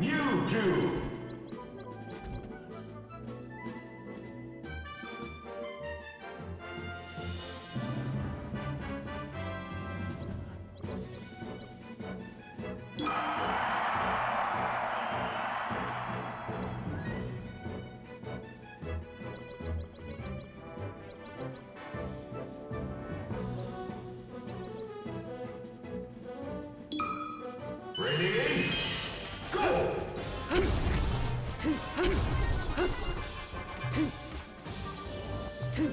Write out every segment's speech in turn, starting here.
You too. Two, two, two,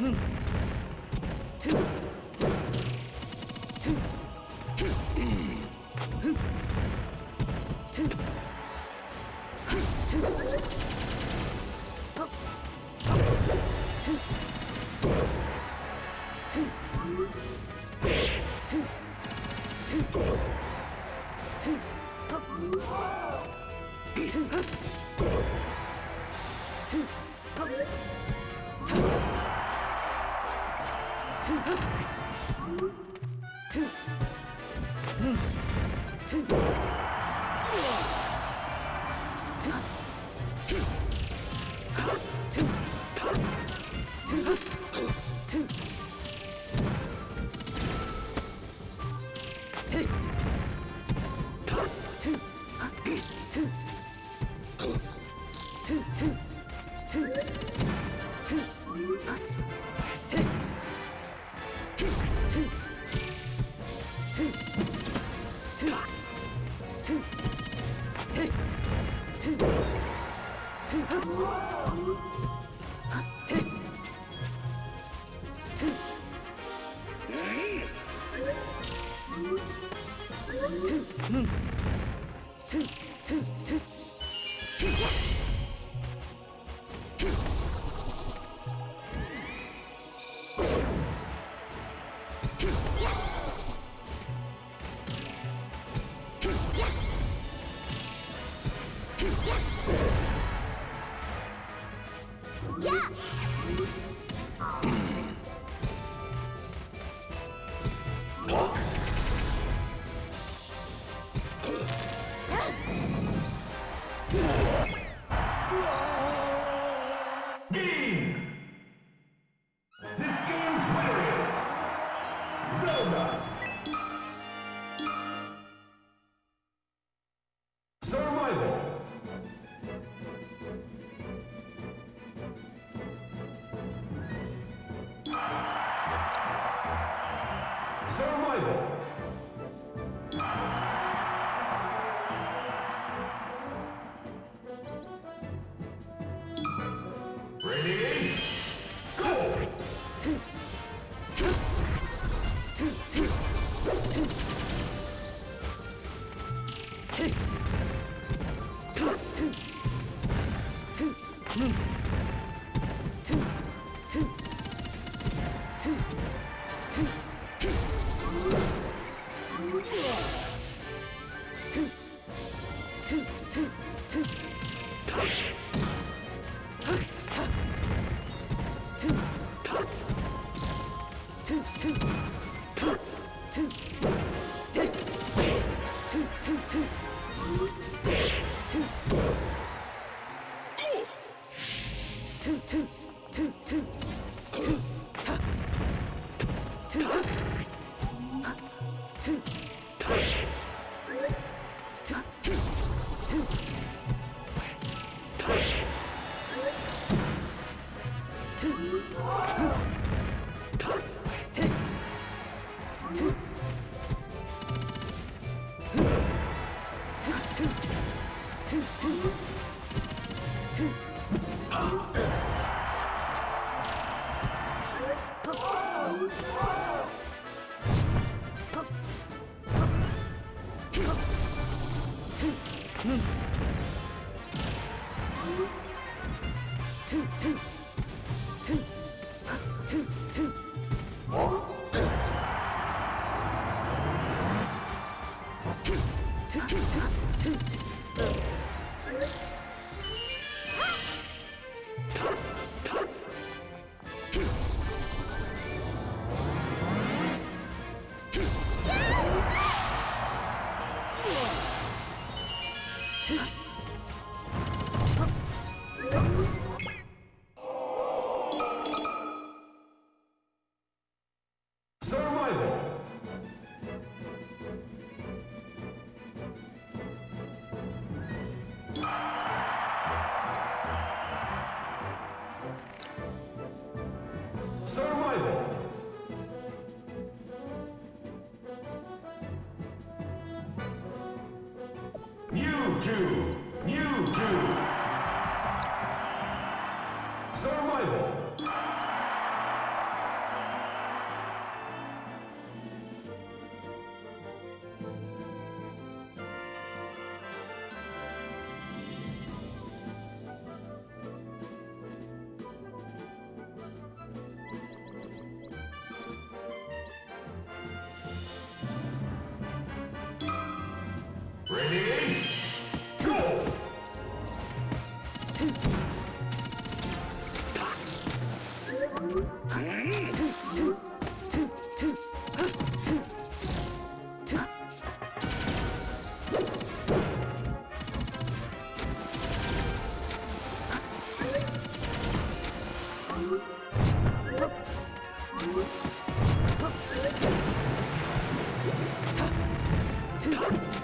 문, 두, two, two, two, two, two, two, two, two, two, two, two, two, two, two, two, two, two, two, two, mm, two, two, two. Yeah. two, two, two. Two. Two, two, two. YouTube. YouTube. Two.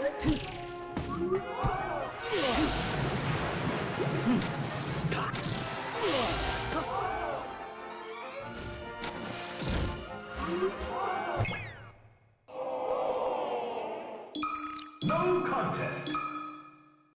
Two. Two. Hmm.